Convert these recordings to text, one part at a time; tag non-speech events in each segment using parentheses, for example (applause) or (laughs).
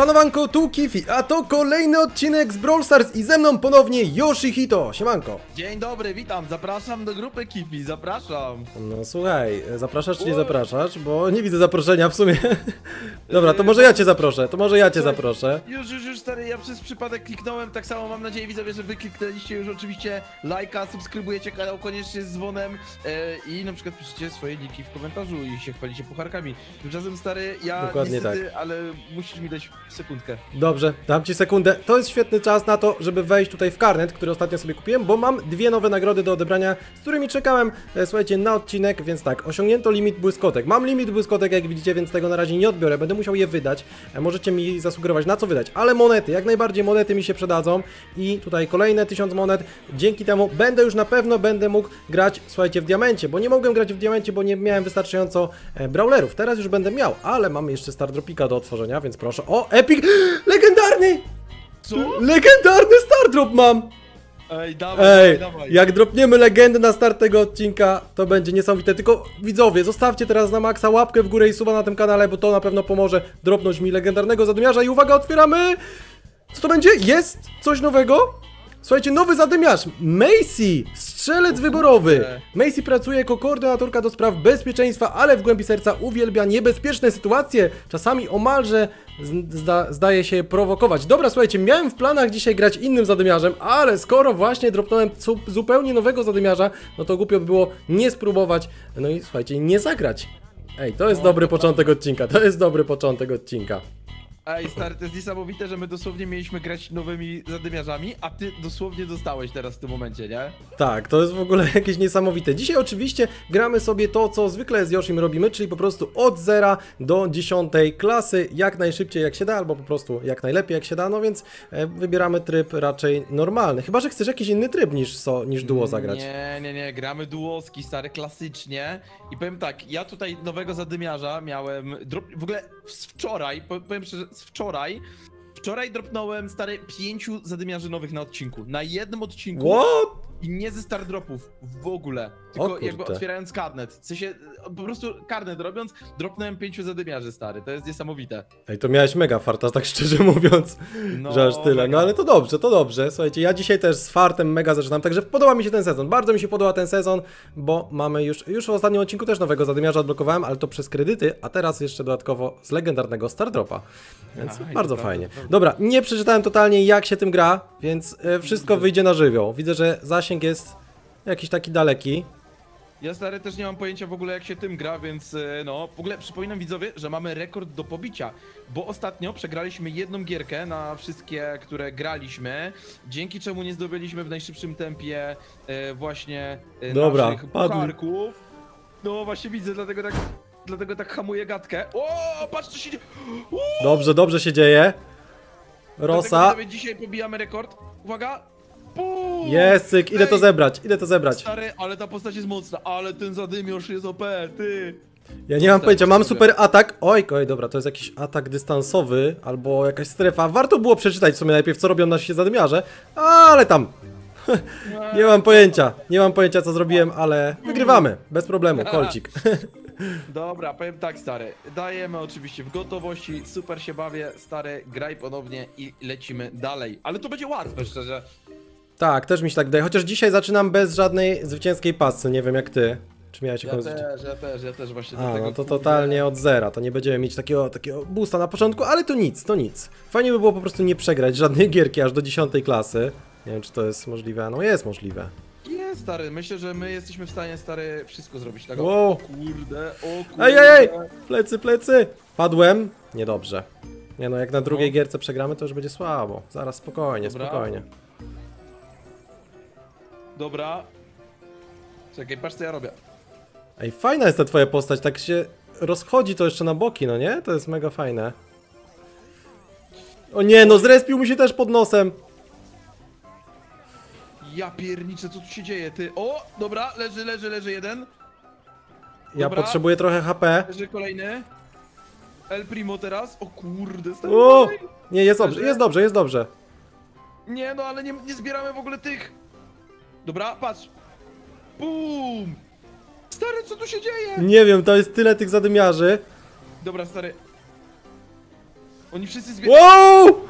szanowanko, tu Kifi, a to kolejny odcinek z Brawl Stars i ze mną ponownie Yoshihito. Siemanko. Dzień dobry, witam, zapraszam do grupy Kipi, zapraszam. No słuchaj, zapraszasz czy nie zapraszasz? Bo nie widzę zaproszenia w sumie. (laughs) Dobra, to może ja cię zaproszę, to może ja cię Słuchaj, zaproszę. Już, już, już stary, ja przez przypadek kliknąłem, tak samo mam nadzieję widzowie, że wy kliknęliście już oczywiście lajka, subskrybujecie kanał koniecznie z dzwonem e, i na przykład piszecie swoje niki w komentarzu i się chwalicie pucharkami. Tymczasem stary, ja Dokładnie niestety, ale musisz mi dać sekundkę. Dobrze, dam ci sekundę. To jest świetny czas na to, żeby wejść tutaj w karnet, który ostatnio sobie kupiłem, bo mam dwie nowe nagrody do odebrania, z którymi czekałem, e, słuchajcie, na odcinek, więc tak, osiągnięto limit błyskotek. Mam limit błyskotek, jak widzicie, więc tego na razie nie odbiorę, będę musiał je wydać. E, Możecie mi zasugerować, na co wydać, ale monety, jak najbardziej monety mi się przydadzą i tutaj kolejne 1000 monet. Dzięki temu będę już na pewno będę mógł grać, słuchajcie, w diamencie, bo nie mogłem grać w diamencie, bo nie miałem wystarczająco e, brawlerów. Teraz już będę miał, ale mam jeszcze Stardropika do otworzenia, więc proszę. O, epic! Legendarny! Co? Legendarny Stardrop mam! Ej, dawaj, Ej, dawaj, dawaj. jak dropniemy legendę na start tego odcinka, to będzie niesamowite. Tylko widzowie, zostawcie teraz na maksa łapkę w górę i suba na tym kanale, bo to na pewno pomoże dropnąć mi legendarnego zadymiarza. I uwaga, otwieramy! Co to będzie? Jest coś nowego? Słuchajcie, nowy zadymiarz! Macy! Strzelec wyborowy! Macy pracuje jako koordynatorka do spraw bezpieczeństwa, ale w głębi serca uwielbia niebezpieczne sytuacje, czasami omalże zda, zdaje się prowokować. Dobra, słuchajcie, miałem w planach dzisiaj grać innym zadymiarzem, ale skoro właśnie dropnąłem zupełnie nowego zadymiarza, no to głupio by było nie spróbować, no i słuchajcie, nie zagrać. Ej, to jest No, dobry początek odcinka, to jest dobry początek odcinka. Ej, stary, to jest niesamowite, że my dosłownie mieliśmy grać nowymi zadymiarzami, a ty dosłownie dostałeś teraz w tym momencie, nie? Tak, to jest w ogóle (laughs) jakieś niesamowite. Dzisiaj oczywiście gramy sobie to, co zwykle z Yoshim robimy, czyli po prostu od zera do dziesiątej klasy, jak najszybciej jak się da, albo po prostu jak najlepiej jak się da, no więc e, wybieramy tryb raczej normalny. Chyba, że chcesz jakiś inny tryb niż, so, niż duo zagrać. Nie, nie, nie, gramy duoski, stary, klasycznie. I powiem tak, ja tutaj nowego zadymiarza miałem, w ogóle wczoraj, po- powiem szczerze, wczoraj, wczoraj dropnąłem, stary, pięciu zadymiarzy nowych na odcinku. Na jednym odcinku What? I nie ze star dropów w ogóle, tylko jakby otwierając karnet. W sensie, po prostu karnet robiąc, dropnąłem pięciu zadymiarzy, stary, to jest niesamowite. Ej, to miałeś mega farta, tak szczerze (laughs) mówiąc, No, że aż tyle. No ale to dobrze, to dobrze. Słuchajcie, ja dzisiaj też z fartem mega zaczynam, także podoba mi się ten sezon. Bardzo mi się podoba ten sezon, bo mamy już, już w ostatnim odcinku też nowego zadymiarza odblokowałem, ale to przez kredyty, a teraz jeszcze dodatkowo z legendarnego Stardropa. Więc Aha, bardzo fajnie. Dobra, nie przeczytałem totalnie jak się tym gra, więc e, wszystko wyjdzie na żywioł. Widzę, że zasięg jest jakiś taki daleki. Ja stary też nie mam pojęcia w ogóle jak się tym gra, więc e, no, w ogóle przypominam widzowie, że mamy rekord do pobicia, bo ostatnio przegraliśmy jedną gierkę na wszystkie, które graliśmy, dzięki czemu nie zdobyliśmy w najszybszym tempie e, właśnie e, Dobra, naszych pucharków. No właśnie widzę, dlatego tak, dlatego tak hamuję gadkę. O, patrz co się dzieje! Dobrze, dobrze się dzieje. dlatego, Rosa. widzowie, dzisiaj pobijamy rekord. Uwaga! Pum! Jest, cyk, idę to zebrać, idę to zebrać. Stary, ale ta postać jest mocna, ale ten zadymiarz jest OP, ty! Ja nie mam pojęcia, mam super atak. Oj, oj, dobra, to jest jakiś atak dystansowy albo jakaś strefa. Warto było przeczytać w sumie najpierw, co robią nasi zadymiarze, ale tam. (laughs) Nie mam pojęcia, nie mam pojęcia, co zrobiłem, ale wygrywamy. Bez problemu, kolcik. (laughs) Dobra, powiem tak, stary. Dajemy oczywiście w gotowości, super się bawię, stary, graj ponownie i lecimy dalej. Ale to będzie łatwe, szczerze. Tak, też mi się tak daje. Chociaż dzisiaj zaczynam bez żadnej zwycięskiej pasy. Nie wiem jak ty. Czy miałeś Ja jakąś. też, ja też, ja też właśnie do A, tego. no to totalnie od zera. To nie będziemy mieć takiego, takiego boosta na początku, ale to nic, to nic. Fajnie by było po prostu nie przegrać żadnej gierki aż do 10 klasy. Nie wiem, czy to jest możliwe. No jest możliwe. Nie, stary, myślę, że my jesteśmy w stanie, stary, wszystko zrobić. Tak, Wow. o kurde, o kurde. Ej, ej, ej! Plecy, plecy! Padłem. Niedobrze. Nie no, jak na drugiej No. gierce przegramy, to już będzie słabo. Zaraz spokojnie, Dobra. spokojnie. Dobra. Czekaj, patrz co ja robię. Ej, fajna jest ta twoja postać, tak się rozchodzi to jeszcze na boki, no nie? To jest mega fajne. O nie, no zrespił mu się też pod nosem. Ja pierniczę, co tu się dzieje, ty? O, dobra, leży, leży, leży jeden. Ja Dobra. potrzebuję trochę HP. Leży kolejny. El Primo teraz. O kurde, stary. O! Nie, jest dobrze, jest dobrze, jest dobrze. Nie no, ale nie, nie zbieramy w ogóle tych. Dobra, patrz. Bum! Stary, co tu się dzieje? Nie wiem, to jest tyle tych zadymiarzy. Dobra, stary. Oni wszyscy zbierają. Wow!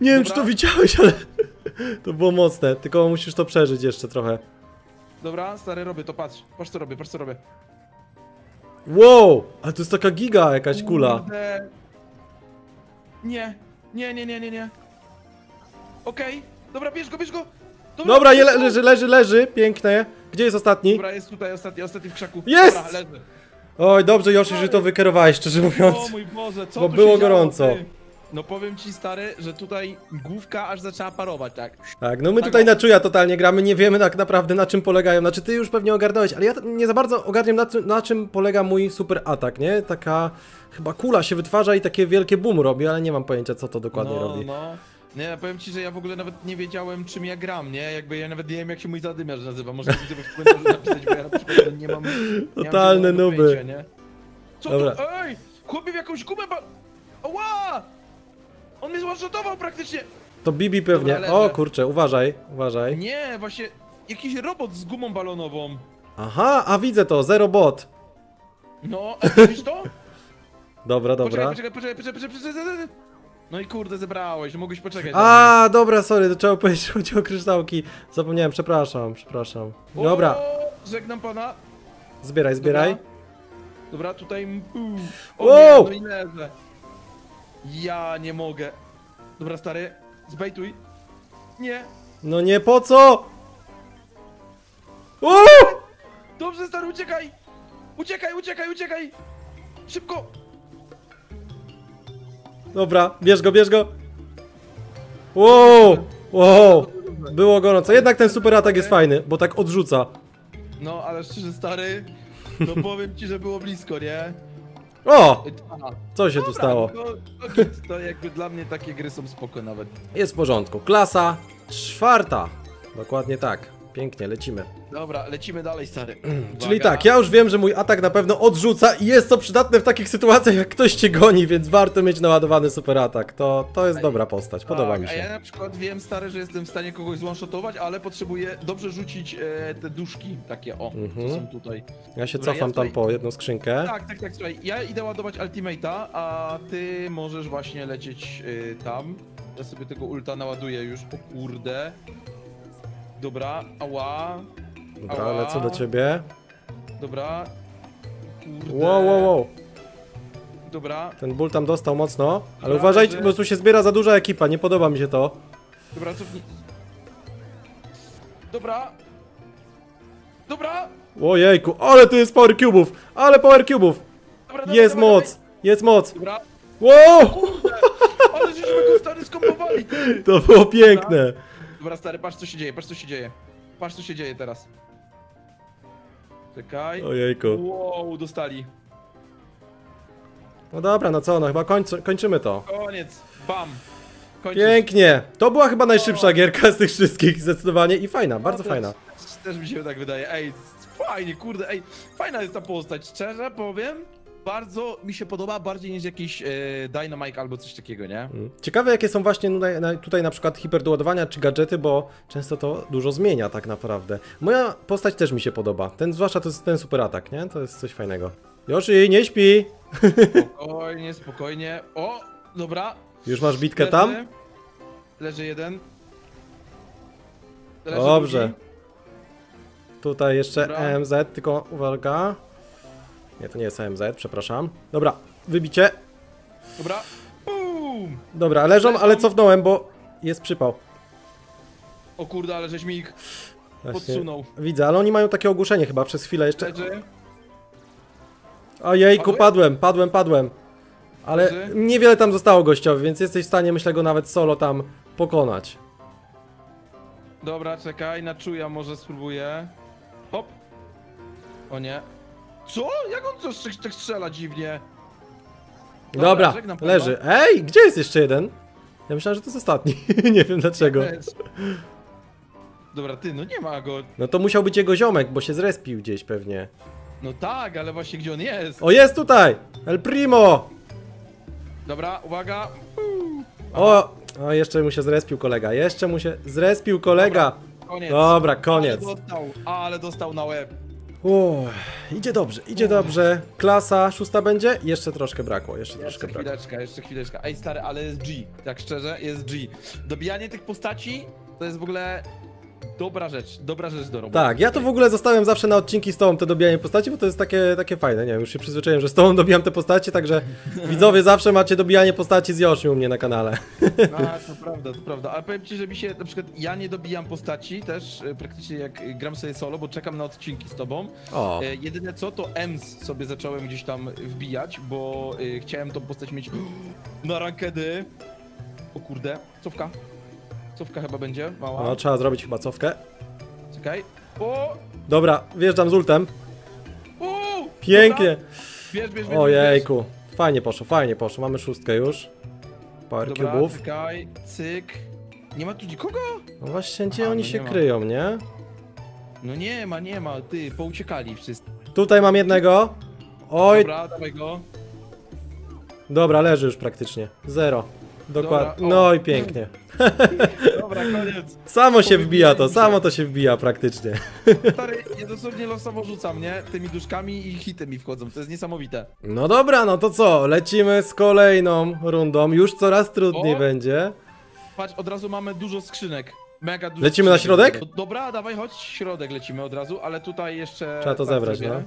Nie wiem, czy Dobra. to widziałeś, ale (laughs) to było mocne. Tylko musisz to przeżyć jeszcze trochę. Dobra, stary, robię to, patrz. Patrz co robię, patrz co robię. Wow! A to jest taka giga jakaś kula. Kurde. Nie, nie, nie, nie, nie, nie. Okej, dobra, bierz go, bierz go. Dobra, je, go. leży, leży, leży. Piękne. Gdzie jest ostatni? Dobra, jest tutaj, ostatni, ostatni w krzaku. Jest! Dobra, leży. Oj, dobrze, Yoshi, że to wykierowałeś, szczerze mówiąc. O mój Boże, co Bo tu było działo, gorąco. ty? No powiem ci stary, że tutaj główka aż zaczęła parować, tak? Tak, no my Tak, tutaj na czuja totalnie gramy, nie wiemy tak naprawdę na czym polegają. Znaczy ty już pewnie ogarnąłeś, ale ja nie za bardzo ogarniam na, czym- na czym polega mój super atak, nie? Taka chyba kula się wytwarza i takie wielkie boom robi, ale nie mam pojęcia co to dokładnie no, robi. No, nie, powiem ci, że ja w ogóle nawet nie wiedziałem czym ja gram, nie? Jakby ja nawet nie wiem jak się mój zadymiarz nazywa, może widzę w komentarzu napisać, bo ja na przykład nie mam... nie mam Totalne zielonego nuby. pojęcia, nie? Co Dobra. to? Ej! Chłopie w jakąś gumę ba... Ała! On mnie zwanshotował praktycznie! To Bibi pewnie. Dobra, o kurczę, uważaj, uważaj. Nie, właśnie jakiś robot z gumą balonową. Aha, a widzę to, zero bot. No, a widzisz to? Dobra, dobra. Poczekaj, poczekaj, poczekaj, poczekaj, poczekaj, poczekaj. No i kurde, zebrałeś, mogłeś poczekać. na. A, dobra, sorry, to trzeba powiedzieć, że chodzi o kryształki. Zapomniałem, przepraszam, przepraszam. O, Dobra, Żegnam pana. zbieraj, zbieraj. Dobra, Dobra tutaj. m- uu. O Wow! nie, no i leżę. Ja nie mogę. Dobra, stary, zbejtuj. Nie. No nie, po co? Uuu! Dobrze, stary, uciekaj! Uciekaj, uciekaj, uciekaj! Szybko! Dobra, bierz go, bierz go. Wow, wow. Było gorąco. Jednak ten super atak jest fajny, bo tak odrzuca. No, ale szczerze, stary, no powiem ci, że było blisko, nie? O! Aha. Co się tu Dobra, stało? To, to, to jakby dla mnie takie gry są spoko nawet. Jest w porządku. Klasa czwarta. Dokładnie tak. Pięknie, lecimy. Dobra, lecimy dalej, stary. (clears throat) Czyli tak, ja już wiem, że mój atak na pewno odrzuca i jest to przydatne w takich sytuacjach, jak ktoś cię goni, więc warto mieć naładowany super atak. To, to jest dobra postać, podoba tak, mi A ja się. na przykład wiem, stary, że jestem w stanie kogoś zwanshotować, ale potrzebuję dobrze rzucić e, te duszki takie, o, Mhm. co są tutaj. Ja się Dobra, cofam ja tam tutaj- po jedną skrzynkę. Tak, tak, tak, słuchaj, ja idę ładować ultimate'a, a ty możesz właśnie lecieć y, tam. Ja sobie tego ulta naładuję już, o kurde. Dobra, ała, Dobra, Ała. lecę do ciebie. dobra. Kurde. Wow, wow, wow. Dobra, Ten ból tam dostał mocno, ale Dobra, uważajcie, leży. po prostu się zbiera za duża ekipa, nie podoba mi się to. dobra, cofnij. Dobra. Dobra, Ojejku, ale tu jest power cube'ów, ale power cube'ów. dobra, dawaj, Jest dawaj, moc, jest moc. Dobra, Wow, ale żeśmy go stary skombowali, ty. to było piękne. Dobra, stary, patrz co się dzieje, patrz co się dzieje. Patrz co się dzieje teraz. Czekaj. Ojejku. Wow, dostali. No dobra, no co, no chyba kończy, kończymy to. Koniec. Bam. Kończysz. Pięknie. To była chyba najszybsza gierka z tych wszystkich, zdecydowanie i fajna, bardzo No, fajna. Też, też mi się tak wydaje. Ej, fajnie, kurde, ej, fajna jest ta postać, szczerze powiem. Bardzo mi się podoba, bardziej niż jakiś e, Dynamite albo coś takiego, nie? Mm. Ciekawe jakie są właśnie tutaj, na- tutaj na przykład hiperdoładowania czy gadżety, bo często to dużo zmienia tak naprawdę. Moja postać też mi się podoba, ten zwłaszcza to jest ten super atak, nie? To jest coś fajnego. Yoshi, nie śpi! Spokojnie, spokojnie. O, dobra. Już masz bitkę Leży. tam? Leży jeden. Leży Dobrze. drugi. Tutaj jeszcze Dobra. EMZ, tylko uwaga. Nie, to nie jest EMZ, przepraszam. Dobra, wybicie. Dobra. Boom! Dobra, leżą, ale cofnąłem, bo jest przypał. O kurde, ale żeś mi ich Właśnie podsunął. Widzę, ale oni mają takie ogłuszenie chyba przez chwilę jeszcze. Leży. Ojejku, padłem, padłem, padłem. Ale Leży? niewiele tam zostało gościowi, więc jesteś w stanie, myślę, go nawet solo tam pokonać. Dobra, czekaj, na czuja może spróbuję. Hop. O nie. Co? Jak on coś tak, strzela dziwnie? Dobra, Dobra, żegnam pana. leży. Ej, gdzie jest jeszcze jeden? Ja myślałem, że to jest ostatni. (laughs) nie wiem dlaczego. Dobra, ty, no nie ma go. No to musiał być jego ziomek, bo się zrespił gdzieś pewnie. No tak, ale właśnie gdzie on jest? O, jest tutaj! El Primo! Dobra, uwaga. O, o, jeszcze mu się zrespił kolega, jeszcze mu się zrespił kolega. Koniec. Dobra, koniec. Ale dostał, ale dostał na łeb. Idzie dobrze, idzie dobrze. Klasa szósta będzie? Jeszcze troszkę brakło, jeszcze troszkę Jeszcze brakło. chwileczkę, jeszcze chwileczkę. Ej stary, ale jest G, tak szczerze, jest G. Dobijanie tych postaci to jest w ogóle dobra rzecz, dobra rzecz do roboty. Tak, ja to w ogóle zostawiam zawsze na odcinki z tobą te dobijanie postaci, bo to jest takie, takie fajne, nie wiem, już się przyzwyczaiłem, że z tobą dobijam te postacie, także (laughs) widzowie zawsze macie dobijanie postaci z Yoshi u mnie na kanale. A, to (laughs) prawda, to prawda. Ale powiem ci, że mi się, na przykład ja nie dobijam postaci też e, praktycznie jak gram sobie solo, bo czekam na odcinki z tobą. O, E, jedyne co, to EMS sobie zacząłem gdzieś tam wbijać, bo e, chciałem tą postać mieć (gasps) na rankedy. O kurde, cofka. Cofka chyba będzie, mała. no trzeba zrobić chyba cofkę. Czekaj. O! Dobra, wjeżdżam z ultem. Pięknie. Dobra. Bierz, bierz, bierz. Ojejku, fajnie poszło, fajnie poszło, mamy szóstkę już. Power Dobra, cube'ów. czekaj, cyk. Nie ma tu nikogo? No właśnie, gdzie Aha, oni no się nie ma. kryją, nie? No nie ma, nie ma, ty, pouciekali wszyscy. Tutaj mam jednego. Oj, Dobra, dawaj go. dobra, leży już praktycznie. Zero. Dokładnie. Dobra, o. No i pięknie. (laughs) Dobra, koniec. Samo się wbija to, samo to się wbija praktycznie. Stary, ja dosłownie losowo rzucam, nie? Tymi duszkami i hity mi wchodzą, to jest niesamowite. No dobra, no to co? Lecimy z kolejną rundą. Już coraz trudniej O. będzie. Patrz, od razu mamy dużo skrzynek. Mega dużo Lecimy na skrzynek. środek? Do- Dobra, dawaj, chodź, środek lecimy od razu, ale tutaj jeszcze... Trzeba to tak zebrać, no.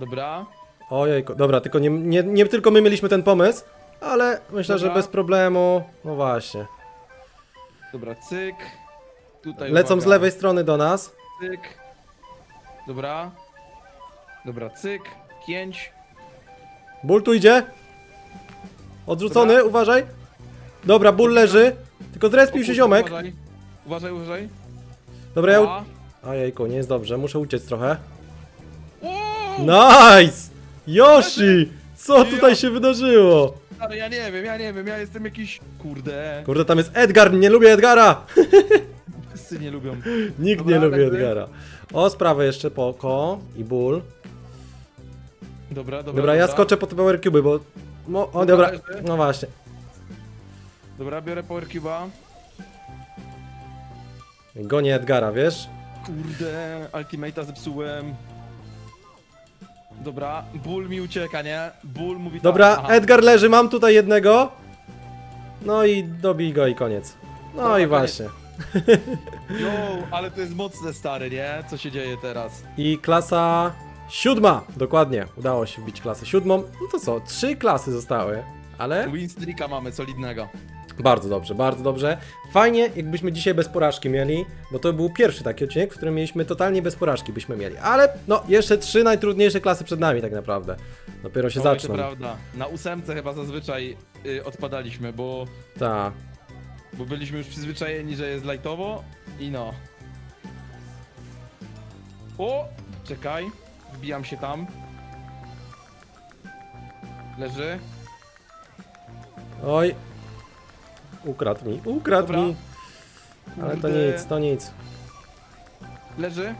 Dobra, Ojejku, dobra, tylko nie, nie, nie tylko my mieliśmy ten pomysł, ale myślę, że Dobra. bez problemu. No właśnie. Dobra, cyk. Tutaj Lecą z uwaga, lewej strony do nas. Cyk. Dobra. Dobra, cyk. Pięć. Ból tu idzie. Odrzucony, Dobra. uważaj. Dobra, ból leży. Tylko zrespił się ziomek. Uważaj, uważaj. uważaj. Dobra, ja... u- nie jest dobrze, muszę uciec trochę. Nice! Yoshi! Co tutaj się wydarzyło? Ja nie wiem, ja nie wiem, ja jestem jakiś... Kurde. Kurde, tam jest Edgar, nie lubię Edgara! (laughs) Wszyscy nie lubią. Nikt Dobra, nie lubi leży. Edgara. O, sprawę jeszcze poko i ból. Dobra, dobra, Dobra, ja skoczę po te power cube, bo... Mo... O, Dobra, dobra, no właśnie. Dobra, biorę Power Cube'a. Gonię Edgara, wiesz? Kurde, Ultimate'a zepsułem. Dobra, ból mi ucieka, nie? Ból mówi tak. Dobra, aha. Edgar leży, mam tutaj jednego. No i dobij go i koniec. No Dobra, i właśnie. (laughs) Yo, ale to jest mocne, stary, nie? Co się dzieje teraz? I klasa siódma, dokładnie. Udało się wbić klasę siódmą. No to co, trzy klasy zostały. Ale Winstreaka mamy solidnego. Bardzo dobrze, bardzo dobrze. Fajnie, jakbyśmy dzisiaj bez porażki mieli, bo to był pierwszy taki odcinek, w którym mieliśmy totalnie bez porażki byśmy mieli. Ale no, jeszcze trzy najtrudniejsze klasy przed nami tak naprawdę. Dopiero się Oj, zaczną. To prawda. Na ósemce chyba zazwyczaj y, odpadaliśmy, bo, Tak. bo byliśmy już przyzwyczajeni, że jest lightowo i no. O! Czekaj. Wbijam się tam. Leży. Oj. Ukradł mi, ukradł Dobra. mi. Ale to nic, to nic. Leży.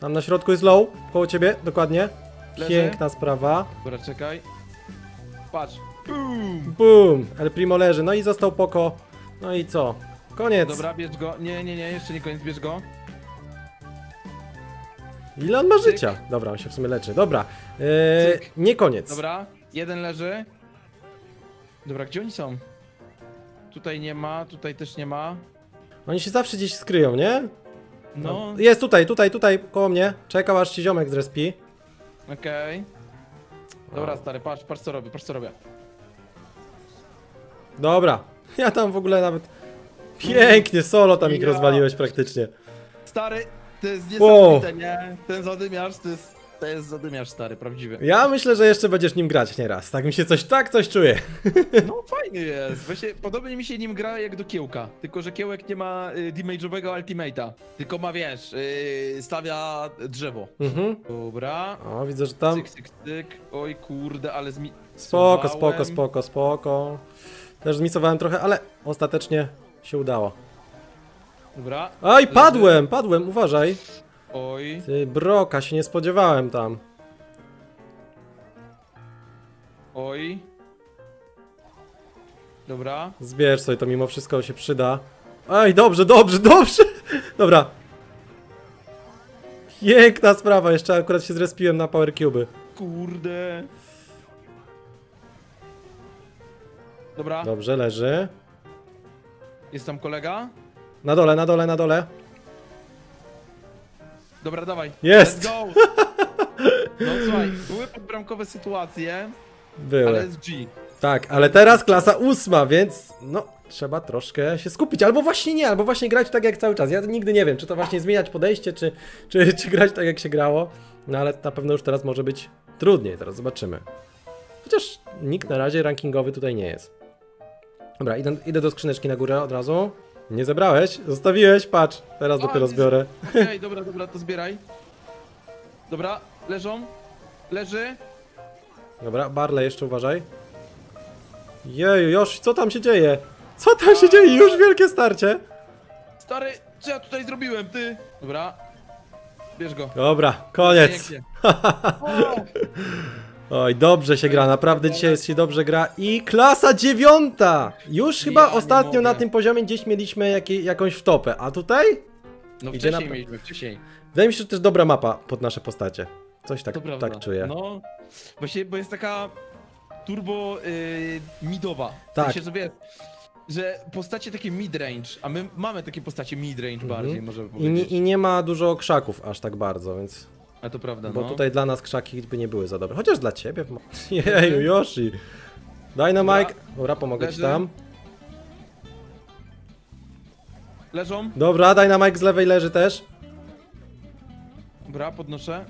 Tam na środku jest low, koło ciebie, dokładnie. Leży. Piękna sprawa. Dobra, czekaj. Patrz. Boom! Boom! El Primo leży, no i został poko. No i co? Koniec. Dobra, bierz go. Nie, nie, nie, jeszcze nie koniec, bierz go. Ile on ma Cyk. życia? Dobra, on się w sumie leczy. Dobra. Cyk. nie koniec. Dobra, jeden leży. Dobra, gdzie oni są? Tutaj nie ma, tutaj też nie ma. Oni się zawsze gdzieś skryją, nie? No, Jest tutaj, tutaj, tutaj, koło mnie. Czekał aż ci ziomek zrespi. okej. Dobra, stary, patrz, patrz co robię, patrz co robię. Dobra. (laughs) Ja tam w ogóle nawet... Pięknie, solo tam ich Ja. rozwaliłeś praktycznie. Stary, to jest Wow. niesamowite, nie? Ten zadymiarz to jest, to jest zadymiarz, stary, prawdziwy. Ja myślę, że jeszcze będziesz nim grać nieraz. Tak mi się coś, tak coś czuję. (laughs) No fajny jest, właśnie podobnie mi się nim gra jak do kiełka, tylko że kiełek nie ma y, damage'owego ultimate'a, tylko ma, wiesz, y, stawia drzewo. Mhm. Dobra, O, widzę, że tam... cyk, cyk, cyk, oj kurde, ale zmi... Spoko, spoko, spoko, spoko. Też zmisowałem trochę, ale ostatecznie się udało. Dobra. Aj, padłem, padłem, uważaj. Oj, Ty, broka, się nie spodziewałem tam. oj. Dobra. Zbierz sobie, to mimo wszystko się przyda. Ej, dobrze, dobrze, dobrze. (laughs) Dobra. Piękna sprawa, jeszcze akurat się zrespiłem na Power Cube. Kurde. Dobra, Dobrze, leży. jest tam kolega. Na dole, na dole, na dole. Dobra, dawaj. Jest! Let's go! No słuchaj, były podbramkowe sytuacje, Były. ale jest G. Tak, ale teraz klasa ósma, więc no, trzeba troszkę się skupić. Albo właśnie nie, albo właśnie grać tak jak cały czas. Ja nigdy nie wiem, czy to właśnie zmieniać podejście, czy, czy, czy grać tak jak się grało. No ale na pewno już teraz może być trudniej, teraz zobaczymy. Chociaż nikt na razie rankingowy tutaj nie jest. Dobra, idę, idę do skrzyneczki na górę od razu. Nie zebrałeś? Zostawiłeś? Patrz, teraz A, dopiero nie zbiorę. Okej, dobra, dobra, to zbieraj. Dobra, leżą. Leży. Dobra, Barley jeszcze uważaj. Jeju, Josh, co tam się dzieje? Co tam się dzieje? Już wielkie starcie. Stary, co ja tutaj zrobiłem, ty? Dobra. Bierz go. Dobra, koniec. Pięknie. (laughs) O! Oj, dobrze się gra, naprawdę dzisiaj się dobrze gra. I klasa dziewiąta! Już chyba Ja nie ostatnio na mogę. tym poziomie gdzieś mieliśmy jakie, jakąś wtopę, a tutaj? No Idzie wcześniej na- mieliśmy, wcześniej. Wydaje mi się, że to jest dobra mapa pod nasze postacie. Coś tak, To prawda. tak czuję. No, właśnie, bo jest taka turbo y, midowa. W Tak. sensie, że wiesz, że postacie takie mid-range, a my mamy takie postacie mid-range bardziej, Mhm. I, nie, powiedzieć. I nie ma dużo krzaków aż tak bardzo, więc... A to prawda, Bo no. tutaj dla nas krzaki by nie były za dobre. Chociaż dla ciebie... (laughs) Jeju, Yoshi! Dynamite! Dobra, pomogę ci Leży. tam. Leżą. Dobra, Dynamite z lewej leży też. Dobra, podnoszę.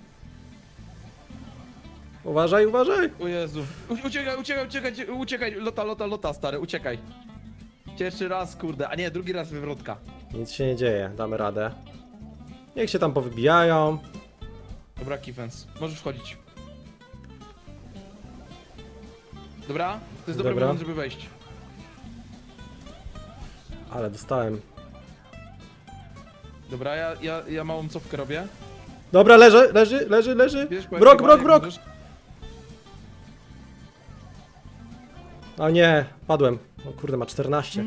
Uważaj, uważaj! O Jezu. U- Uciekaj, uciekaj, uciekaj, uciekaj, lota, lota, lota, stary, uciekaj. Pierwszy raz, kurde, a nie, drugi raz wywrotka. Nic się nie dzieje, damy radę. Niech się tam powybijają. Dobra, Kifens, możesz wchodzić. Dobra, to jest dobry Dobra. moment, żeby wejść. Ale dostałem. Dobra, ja, ja, ja małą cofkę robię. Dobra, leży, leży, leży, leży. Po Brok, brok, brok! możesz- O nie, padłem. O kurde, ma 14.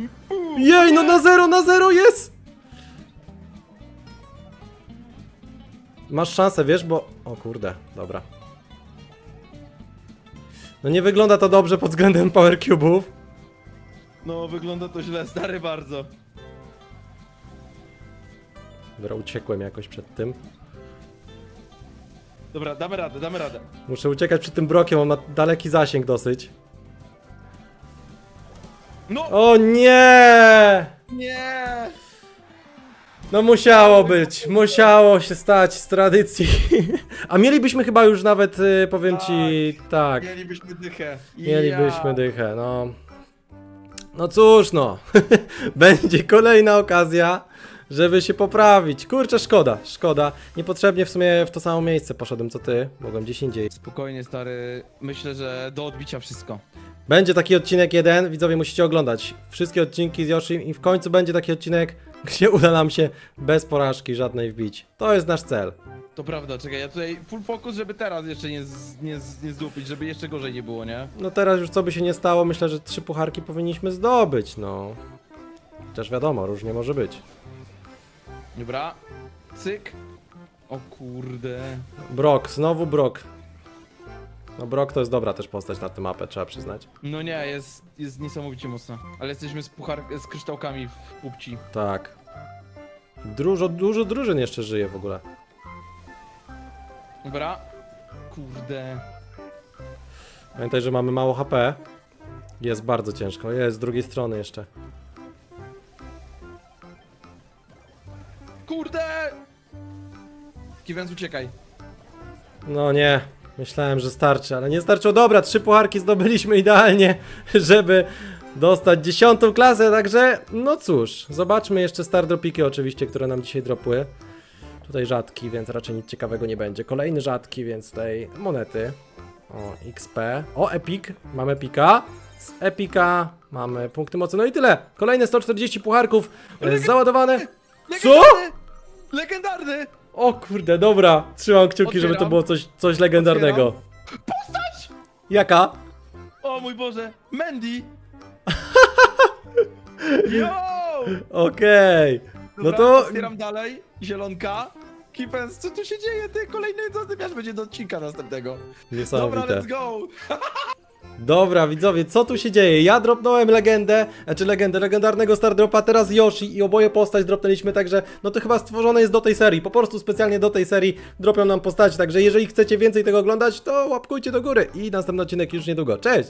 Jej, no na zero, na zero jest! Masz szansę, wiesz, bo... O kurde, dobra. No nie wygląda to dobrze pod względem Power Cube'ów. No, wygląda to źle, stary bardzo. Dobra, uciekłem jakoś przed tym. Dobra, damy radę, damy radę. Muszę uciekać przed tym brokiem, on ma daleki zasięg dosyć. No! O nie! Nie! No musiało być, musiało się stać z tradycji. (laughs) A mielibyśmy chyba już nawet, y, powiem ci, tak, Mielibyśmy dychę. mielibyśmy dychę, no. No cóż no, (laughs) będzie kolejna okazja, żeby się poprawić. Kurczę, szkoda, szkoda. Niepotrzebnie w sumie w to samo miejsce poszedłem co ty, mogłem gdzieś indziej. Spokojnie, stary. Myślę, że do odbicia wszystko. Będzie taki odcinek jeden, widzowie musicie oglądać wszystkie odcinki z Yoshim i w końcu będzie taki odcinek, gdzie uda nam się bez porażki żadnej wbić. To jest nasz cel. To prawda, czekaj, ja tutaj full focus, żeby teraz jeszcze nie, z, nie, z, nie zdupić, żeby jeszcze gorzej nie było, nie? No teraz już co by się nie stało, myślę, że trzy pucharki powinniśmy zdobyć, no. Chociaż wiadomo, różnie może być. Dobra. Cyk. O kurde. Brok, znowu Brok. No Brok to jest dobra też postać na tę mapę, trzeba przyznać. No nie, jest, jest niesamowicie mocna. Ale jesteśmy z puchar z kryształkami w pupci. Tak. Dużo, dużo drużyn jeszcze żyje w ogóle. Dobra. Kurde. Pamiętaj, że mamy mało HP. Jest bardzo ciężko, jest z drugiej strony jeszcze. Kurde! Kiwens, uciekaj. No nie, myślałem, że starczy, ale nie starczyło. Dobra, trzy pucharki zdobyliśmy idealnie, (laughs) żeby dostać dziesiątą klasę, także no cóż, zobaczmy jeszcze stardropiki oczywiście, które nam dzisiaj dropły. Tutaj rzadki, więc raczej nic ciekawego nie będzie. Kolejny rzadki, więc tutaj monety. O, XP. O, Epic. Mamy Epika. Z Epika mamy punkty mocy. No i tyle. Kolejne 140 pucharków e, załadowane. Co? Legendarny! Legendarny! O kurde, dobra. Trzymam kciuki, żeby to Otwieram. było coś, coś legendarnego. Postać! Jaka? O mój Boże! Mandy! Yo! Okej. No Dobra, to otwieram dalej. Zielonka. Kipens, co tu się dzieje? Ty, kolejny zadymiarz będzie do odcinka następnego. Dobra, Niesamowite. let's go! (laughs) Dobra, widzowie, co tu się dzieje? Ja dropnąłem legendę, znaczy legendę, legendarnego Stardropa, teraz Yoshi i oboje postać dropnęliśmy, także no to chyba stworzone jest do tej serii, po prostu specjalnie do tej serii dropią nam postaci, także jeżeli chcecie więcej tego oglądać, to łapkujcie do góry i następny odcinek już niedługo. Cześć!